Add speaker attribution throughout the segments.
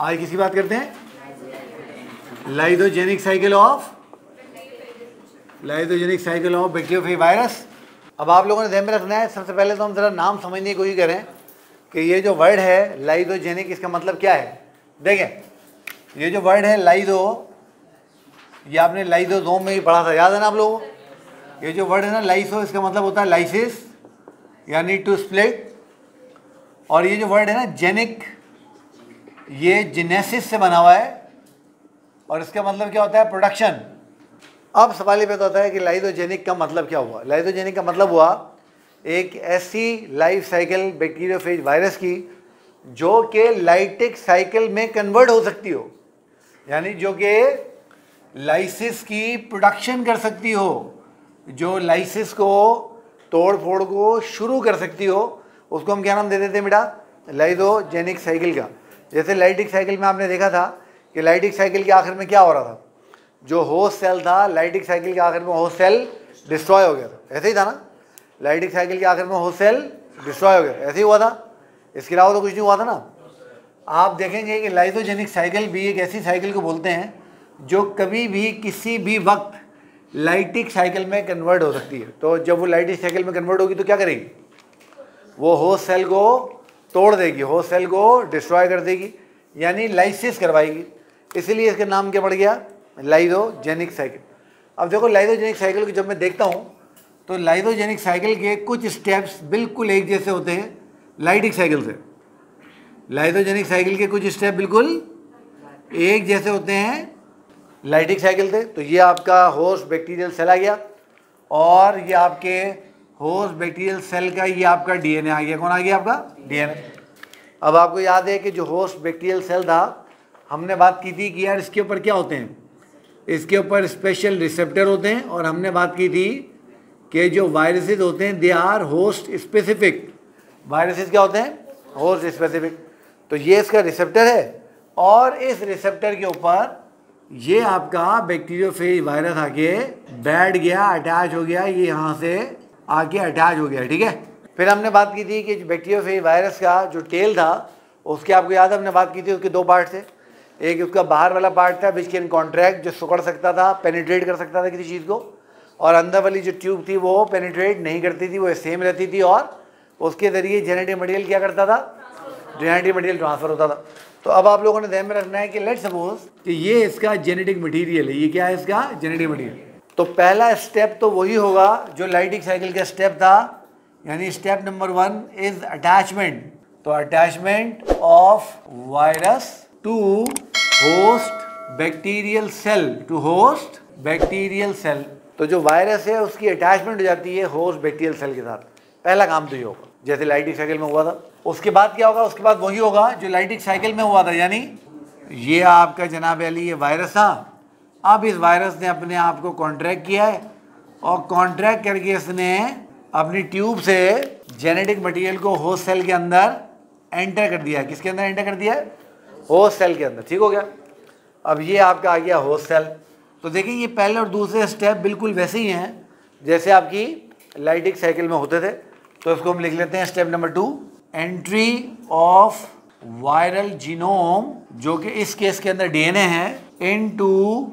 Speaker 1: आज किसकी बात करते हैं? Lysogenic cycle of lysogenic cycle of bacteriophage virus अब आप लोगों ने ध्यान में रखना है, सबसे पहले तो हम ज़रा नाम समझने की कोशिश करें कि ये जो वर्ड है लाइदोजेनिक इसका मतलब क्या है? देखें, ये जो वर्ड है लाइदो ये आपने लाइदो दो में ही पढ़ा था, याद है ना आप लोगों? को ये जो वर्ड है ना लाइसो इसका मतलब होता है लाइसिस यानी टू स्प्लिट और ये जो वर्ड है ना जेनिक ये जिनेसिस से बना हुआ है और इसका मतलब क्या होता है? प्रोडक्शन अब सवाल ये पैदा होता है कि लाइदोजेनिक का मतलब क्या हुआ? लाइदोजेनिक का मतलब हुआ एक ऐसी लाइफ साइकिल बैक्टीरियोफेज वायरस की जो कि लाइटिक साइकिल में कन्वर्ट हो सकती हो। यानी जो कि लाइसिस की प्रोडक्शन कर सकती हो, जो लाइसिस को तोड़ फोड़ को शुरू कर सकती हो, उसको हम क्या नाम दे देते हैं बेटा? लाइदोजेनिक साइकिल का। जैसे लाइटिक साइकिल में आपने देखा था कि लाइटिक साइकिल के आखिर में क्या हो रहा था? जो होस्ट सेल था, लाइटिक साइकिल के आखिर में होस्ट सेल डिस्ट्रॉय हो गया था। ऐसे ही था ना? लाइटिक साइकिल के आखिर में होस्ट सेल डिस्ट्रॉय हो गया ऐसे ही हुआ था? इसके अलावा तो कुछ नहीं हुआ था ना? आप देखेंगे कि लाइदोजेनिक साइकिल भी एक ऐसी साइकिल को बोलते हैं जो कभी भी किसी भी वक्त लाइटिक साइकिल में कन्वर्ट हो सकती है। तो जब वो लाइटिक साइकिल में कन्वर्ट होगी तो क्या करेगी? वो होस्ट सेल को तोड़ देगी होस्ट सेल को डिस्ट्रॉय कर देगी, यानी लाइसिस करवाएगी। इसीलिए इसका नाम क्या पड़ गया? लाइदोजेनिक साइकिल अब देखो लाइदोजेनिक साइकिल को जब मैं देखता हूँ तो लाइदोजेनिक साइकिल के कुछ स्टेप्स बिल्कुल एक जैसे होते हैं लाइटिक साइकिल से। लाइदोजेनिक साइकिल के कुछ स्टेप बिल्कुल एक जैसे होते हैं लाइटिक साइकिल से। तो ये आपका होस्ट बैक्टीरियल सेल आ गया, और ये आपके होस्ट बैक्टीरियल सेल का ये आपका डीएनए आ गया। कौन आ गया आपका? डीएनए अब आपको याद है कि जो होस्ट बैक्टीरियल सेल था, हमने बात की थी कि यार इसके ऊपर क्या होते हैं? इसके ऊपर स्पेशल रिसेप्टर होते हैं और हमने बात की थी कि जो वायरसेस होते हैं they are host specific viruses क्या होते हैं? होस्ट स्पेसिफिक तो ये इसका रिसेप्टर है और इस रिसेप्टर के ऊपर ये आपका बैक्टीरियोफेज वायरस आके बैठ गया अटैच हो गया, ये यहाँ से आके अटैच हो गया, ठीक है? फिर हमने बात की थी कि बैक्टीरियोफेज वायरस का जो टेल था, उसके आपको याद हमने बात की थी उसके दो पार्ट थे एक उसका बाहर वाला पार्ट था विच कैन कॉन्ट्रैक्ट जो सुकड़ सकता था पेनिट्रेट कर सकता था किसी चीज़ को। और अंदर वाली जो ट्यूब थी, वो पेनिट्रेट नहीं करती थी, वो सेम रहती थी और उसके ज़रिए जेनेटिक मटेरियल क्या करता था? जेनेटिक मटेरियल ट्रांसफ़र होता था। तो अब आप लोगों ने ध्यान में रखना है कि लेट सपोज़ कि ये इसका जेनेटिक मटेरियल है, ये क्या है इसका? जेनेटिक मटेरियल तो पहला स्टेप तो वही होगा जो लाइटिक साइकिल का स्टेप था, यानी step number one is attachment तो attachment of virus to host bacterial cell to host bacterial cell तो जो वायरस है, उसकी अटैचमेंट हो जाती है होस्ट बैक्टीरियल सेल के साथ। पहला काम तो ये होगा, जैसे लाइटिक साइकिल में हुआ था। उसके बाद क्या होगा? उसके बाद वही होगा जो लाइटिक साइकिल में हुआ था, यानी ये आपका जनाब अली, ये वायरस था। अब इस वायरस ने अपने आप को कॉन्ट्रैक्ट किया है और कॉन्ट्रैक्ट करके इसने अपनी ट्यूब से जेनेटिक मटेरियल को होस्ट सेल के अंदर एंटर कर दिया किसके अंदर एंटर कर दिया होस्ट सेल के अंदर। ठीक हो गया? अब ये आपका आ गया होस्ट सेल तो देखिए, ये पहले और दूसरे स्टेप बिल्कुल वैसे ही हैं, जैसे आपकी लाइटिक साइकिल में होते थे। तो इसको हम लिख लेते हैं step number two entry of viral genome जो कि इस केस के अंदर डीएनए है इनटू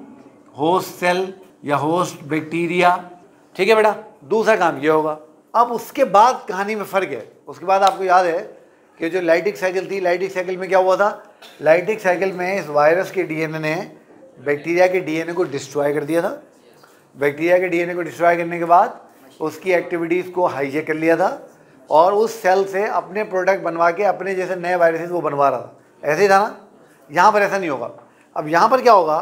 Speaker 1: होस्ट सेल या होस्ट बैक्टीरिया। ठीक है बेटा? दूसरा काम ये होगा। अब उसके बाद कहानी में फ़र्क है। उसके बाद आपको याद है कि जो लाइटिक साइकिल थी लाइटिक साइकिल में क्या हुआ था? लाइटिक साइकिल में इस वायरस के डीएनए ने बैक्टीरिया के डीएनए को डिस्ट्रॉय कर दिया था। बैक्टीरिया के डीएनए को डिस्ट्रॉय करने के बाद उसकी एक्टिविटीज़ को हाईजेक कर लिया था और उस सेल से अपने प्रोडक्ट बनवा के अपने जैसे नए वायरसेस वो बनवा रहा था। ऐसे ही था ना? यहाँ पर ऐसा नहीं होगा। अब यहाँ पर क्या होगा?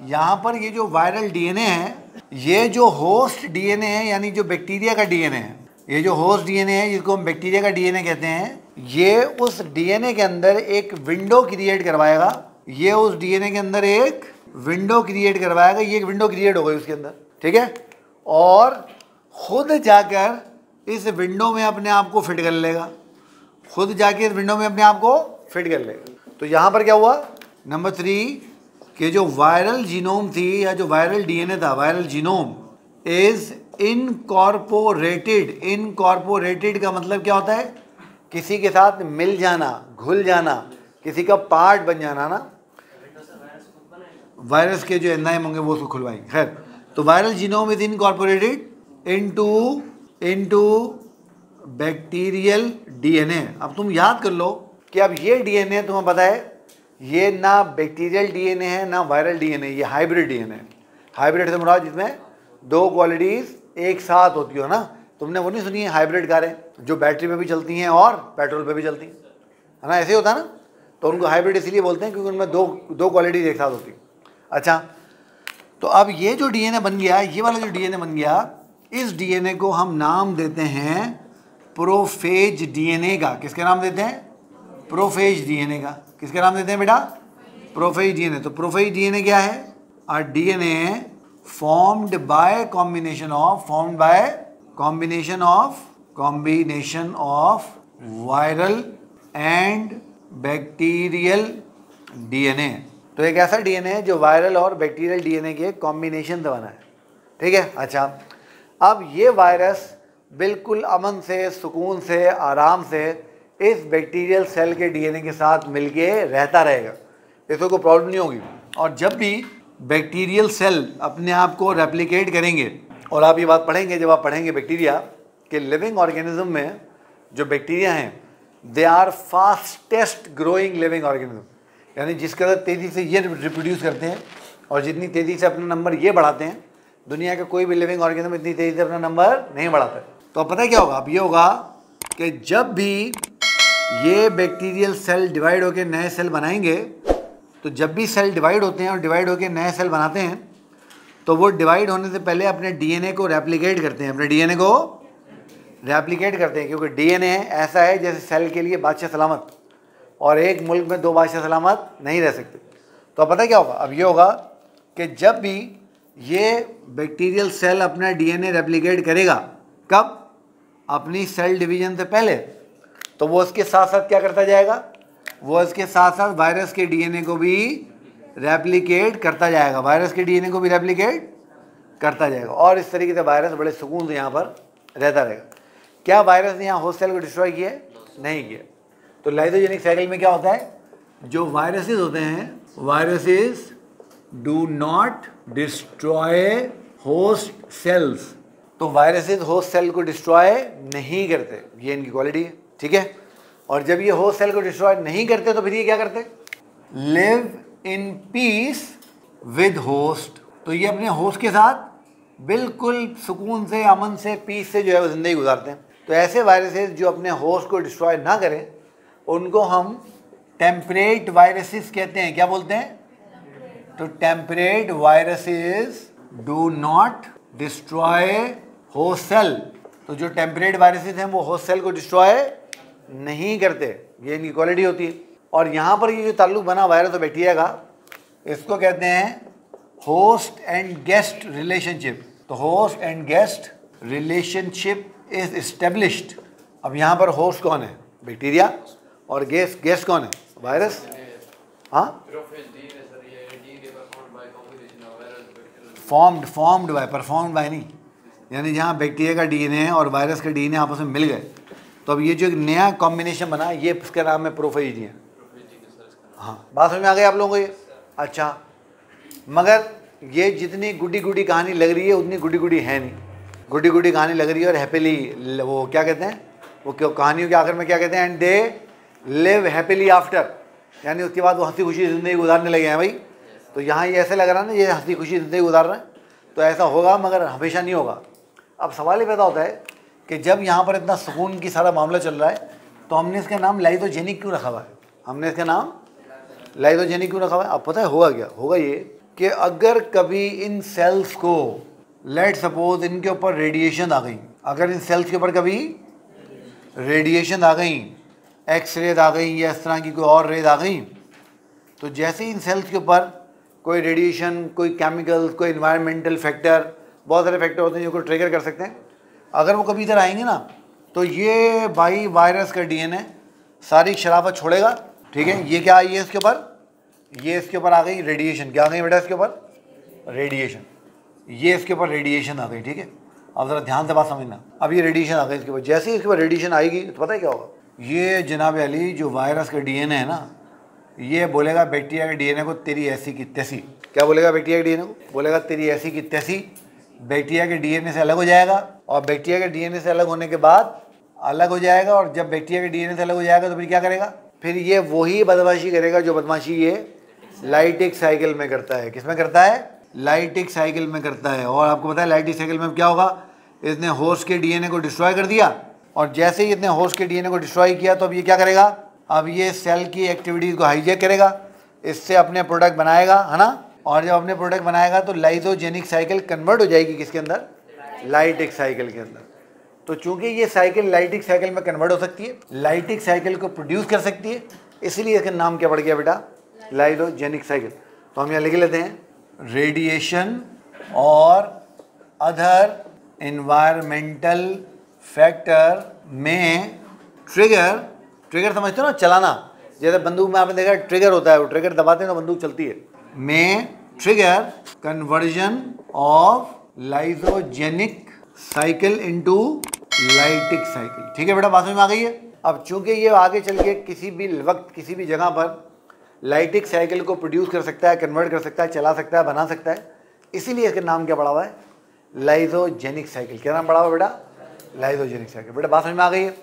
Speaker 1: यहाँ पर ये जो वायरल डीएनए है, ये जो होस्ट डीएनए है, यानी जो बैक्टीरिया का डीएनए है, ये जो होस्ट डीएनए है, जिसको हम बैक्टीरिया का डीएनए कहते हैं, ये उस डीएनए के अंदर एक विंडो क्रिएट करवाएगा। ये उस डीएनए के अंदर एक विंडो क्रिएट करवाएगा। ये एक विंडो क्रिएट हो गई उसके अंदर, ठीक है? और खुद जाकर इस विंडो में अपने आप को फिट कर लेगा। खुद जाके इस विंडो में अपने आप को फिट कर लेगा। तो यहाँ पर क्या हुआ? नंबर थ्री कि जो वायरल जीनोम थी या जो वायरल डीएनए था viral genome is incorporated incorporated का मतलब क्या होता है? किसी के साथ मिल जाना, घुल जाना, किसी का पार्ट बन जाना ना। वायरस के जो एंजाइम होंगे वो उसको खुलवाएँगे। खैर तो viral genome is incorporated into into bacterial DNA अब तुम याद कर लो कि अब ये डीएनए तुम्हें पता है ये ना बैक्टीरियल डीएनए है, ना वायरल डीएनए ये हाइब्रिड डीएनए हाइब्रिड से मुराद जिसमें दो क्वालिटीज़ एक साथ होती हो ना, तुमने वो नहीं सुनी है हाइब्रिड कारें, जो बैटरी पे भी चलती हैं और पेट्रोल पे भी चलती हैं। है ना, ऐसे ही होता है ना? तो उनको हाइब्रिड इसलिए बोलते हैं क्योंकि उनमें दो दो क्वालिटीज़ एक साथ होती अच्छा तो अब ये जो डीएनए बन गया, ये वाला जो डीएनए बन गया, इस डीएनए को हम नाम देते हैं प्रोफेज डीएनए का। किसके नाम देते हैं? प्रोफेज डीएनए का। किसके नाम देते हैं बेटा? प्रोफेज डीएनए तो प्रोफेज डीएनए क्या है? आ DNA formed by combination of formed by combination of combination of viral and bacterial DNA तो एक ऐसा डीएनए है जो वायरल और बैक्टीरियल डीएनए के कॉम्बिनेशन से बना है। ठीक है? अच्छा। अब ये वायरस बिल्कुल अमन से, सुकून से, आराम से इस बैक्टीरियल सेल के डीएनए के साथ मिलके रहता रहेगा। इसको कोई प्रॉब्लम नहीं होगी। और जब भी बैक्टीरियल सेल अपने आप को रेप्लिकेट करेंगे, और आप ये बात पढ़ेंगे, जब आप पढ़ेंगे बैक्टीरिया कि लिविंग ऑर्गेनिज्म में, जो बैक्टीरिया हैं they are fastest growing living organism यानी जिस कदर तेज़ी से ये रिप्रोड्यूस करते हैं, और जितनी तेज़ी से अपना नंबर ये बढ़ाते हैं, दुनिया का कोई भी लिविंग ऑर्गेनिज्म इतनी तेज़ी से अपना नंबर नहीं बढ़ाता। तो पता क्या होगा? अब ये होगा कि जब भी ये बैक्टीरियल सेल डिवाइड होकर नए सेल बनाएँगे तो जब भी सेल डिवाइड होते हैं और डिवाइड होकर नए सेल बनाते हैं तो वो डिवाइड होने से पहले अपने डीएनए को रेप्लिकेट करते हैं। अपने डीएनए को रेप्लिकेट करते हैं, क्योंकि डीएनए ऐसा है जैसे सेल के लिए बादशाह सलामत, और एक मुल्क में दो बादशाह सलामत नहीं रह सकते। तो अब पता क्या होगा? अब ये होगा कि जब भी ये बैक्टीरियल सेल अपना डीएनए रेप्लिकेट करेगा, कब? अपनी सेल डिवीज़न से पहले। तो वो उसके साथ साथ क्या करता जाएगा? वो इसके साथ साथ वायरस के डीएनए को भी रेप्लिकेट करता जाएगा। वायरस के डीएनए को भी रेप्लिकेट करता जाएगा। और इस तरीके से वायरस बड़े सुकून से यहाँ पर रहता रहेगा। क्या वायरस ने यहाँ होस्ट सेल को डिस्ट्रॉय किया नहीं किया। तो लाइथोजेनिक साइकिल में क्या होता है? जो वायरसेस होते हैं viruses do not destroy host cells तो वायरसेस होस्ट सेल को डिस्ट्रॉय नहीं करते। ये इनकी क्वालिटी है। ठीक है? और जब ये होस्ट सेल को डिस्ट्रॉय नहीं करते तो फिर ये क्या करते? Live in peace with host तो ये अपने होस्ट के साथ बिल्कुल सुकून से, अमन से पीस से जो है वो ज़िंदगी गुजारते हैं। तो ऐसे वायरसेस जो अपने होस्ट को डिस्ट्रॉय ना करें, उनको हम टेम्परेट वायरसेस कहते हैं। क्या बोलते हैं? तो temperate viruses do not destroy host cell तो जो टेम्परेट वायरसेस हैं, वो होस्ट सेल को डिस्ट्रॉय नहीं करते, ये इनकी क्वालिटी होती है। और यहाँ पर ये जो ताल्लुक बना वायरस और बैक्टीरिया का इसको कहते हैं होस्ट एंड गेस्ट रिलेशनशिप तो host and guest relationship is established अब यहाँ पर होस्ट कौन है? बैक्टीरिया और गेस्ट गेस्ट कौन है? वायरस हाँ? Formed formed by performed by नहीं। यानी जहाँ बैक्टीरिया का डीएनए है और वायरस का डीएनए आपस में मिल गए। तो अब ये जो एक नया कॉम्बिनेशन बना, ये इसका नाम है प्रोफेजिनिया हाँ। बात समझ में आ गई आप लोगों को ये? अच्छा। मगर ये जितनी गुडी गुडी कहानी लग रही है, उतनी गुडी गुडी है नहीं। गुडी गुडी कहानी लग रही है और हैप्पीली वो क्या कहते हैं? वो क्यों, कहानियों के आखिर में क्या कहते हैं? And they live happily after यानी उसके बाद वो हँसी खुशी ज़िंदगी गुजारने लगे हैं भाई। तो यहाँ ये ऐसे लग रहा है ना, ये हँसी खुशी ज़िंदगी गुजार रहे हैं। तो ऐसा होगा, मगर हमेशा नहीं होगा। अब सवाल ही पैदा होता है कि जब यहाँ पर इतना सुकून की सारा मामला चल रहा है तो हमने इसका नाम लाइथोजेनिक क्यों रखा हुआ है? हमने इसका नाम लाइथोजेनिक क्यों रखा हुआ है? अब पता है, होगा क्या? होगा ये कि अगर कभी इन सेल्स को लेट सपोज़ इनके ऊपर रेडिएशन आ गई, अगर इन सेल्स के ऊपर कभी रेडिएशन आ गई एक्स रेज आ गई या इस तरह की कोई और रेज आ गई तो जैसे ही इन सेल्स के ऊपर कोई रेडिएशन कोई केमिकल कोई इन्वायरमेंटल फैक्टर बहुत सारे फैक्टर होते हैं जो को ट्रिगर कर सकते हैं। अगर वो कभी इधर आएँगे ना तो ये भाई वायरस का डीएनए सारी शराफत छोड़ेगा, ठीक है? ये क्या आई है इसके ऊपर? ये इसके ऊपर आ गई रेडिएशन क्या आ गई बेटा इसके ऊपर? रेडिएशन ये इसके ऊपर रेडिएशन आ गई, ठीक है? अब ज़रा ध्यान से बात समझना। अब ये रेडिएशन आ गई इसके ऊपर। जैसे ही इसके ऊपर रेडिएशन आएगी तो पता है क्या होगा? ये जनाब अली, जो वायरस का डीएनए है ना, ये बोलेगा बैक्टीरिया के डीएनए को तेरी ऐसी की तैसी। क्या बोलेगा बैक्टीरिया के डीएनए को? बोलेगा, तेरी ऐसी की तैसी बैक्टीरिया के डीएनए से अलग हो जाएगा और बैक्टीरिया के डीएनए से अलग होने के बाद अलग हो जाएगा और जब बैक्टीरिया के डीएनए से अलग हो जाएगा तो फिर क्या करेगा? फिर ये वही बदमाशी करेगा जो बदमाशी ये लाइटिक साइकिल में करता है। किसमें करता है? लाइटिक साइकिल में करता है। और आपको पता है लाइटिक साइकिल में क्या होगा? इसने होस्ट के डीएनए को डिस्ट्रॉय कर दिया। और जैसे ही इसने होस्ट के डीएनए को डिस्ट्रॉय किया तो अब ये क्या करेगा? अब ये सेल की एक्टिविटीज़ को हाईजेक करेगा। इससे अपने प्रोडक्ट बनाएगा, है ना? और जब अपने प्रोडक्ट बनाएगा तो लाइजोजेनिक साइकिल कन्वर्ट हो जाएगी किसके अंदर? लाइटिक साइकिल के अंदर। तो चूँकि ये साइकिल लाइटिक साइकिल में कन्वर्ट हो सकती है लाइटिक साइकिल को प्रोड्यूस कर सकती है, इसलिए इसका नाम क्या पड़ गया बेटा? लाइडोजेनिक साइकिल तो हम यहाँ लिख लेते हैं रेडिएशन और अदर इन्वायरमेंटल फैक्टर में ट्रिगर ट्रिगर समझते हो ना? चलाना। जैसे बंदूक में आपने देखा ट्रिगर होता है, वो ट्रिगर दबाते हैं तो बंदूक चलती है। में trigger conversion of lysogenic cycle into lytic cycle ठीक है बेटा, बात में आ गई है? अब चूँकि ये आगे चल के किसी भी वक्त, किसी भी जगह पर लाइटिक साइकिल को प्रोड्यूस कर सकता है कन्वर्ट कर सकता है, चला सकता है, बना सकता है, इसीलिए इसका नाम क्या पड़ा हुआ है? लाइजोजेनिक साइकिल क्या नाम पड़ा हुआ बेटा? लाइजोजेनिक साइकिल बेटा, बात समझ में आ गई है?